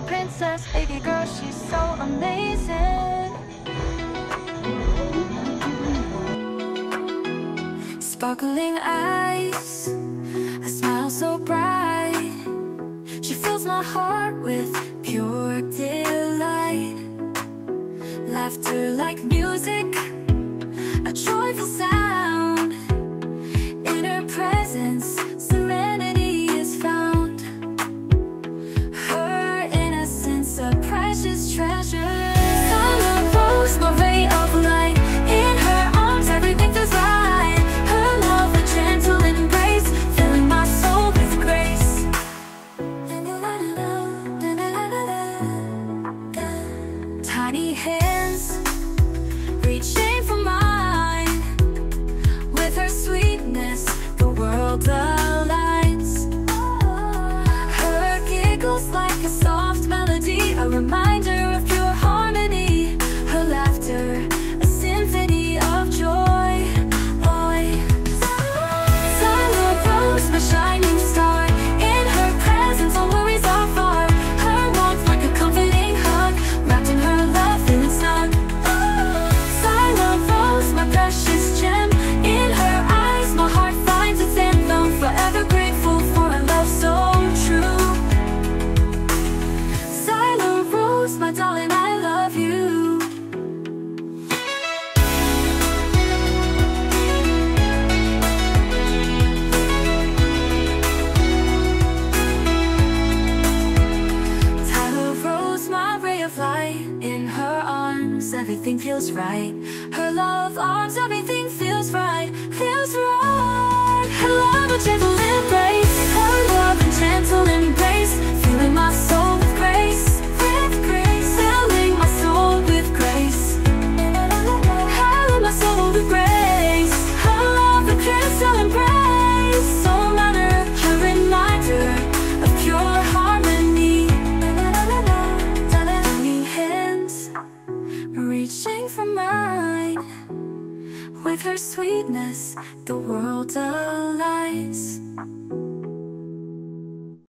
my princess, baby girl, she's so amazing. Sparkling eyes, a smile so bright. She fills my heart with pure delight. Laughter like music like a soft melody, a reminder everything feels right. Her love reaching for mine. With her sweetness, the world delights